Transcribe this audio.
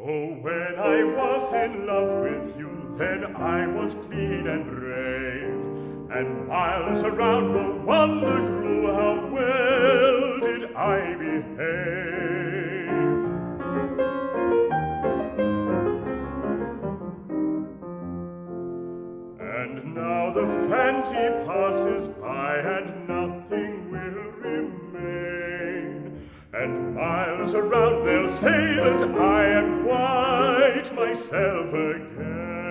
Oh, when I was in love with you, then I was clean and brave. And miles around the wonder grew, how well did I behave. And now the fancy passes by, and nothing will remain. And miles around they'll say that I am quite myself again.